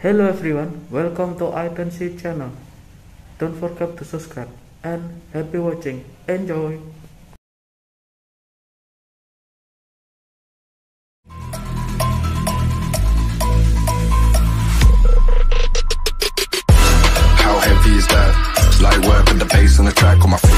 Hello everyone, welcome to IPNC channel. Don't forget to subscribe and happy watching. Enjoy! How heavy is that? It's light work with the bass on the track on my feet.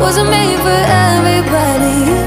wasn't made for everybody.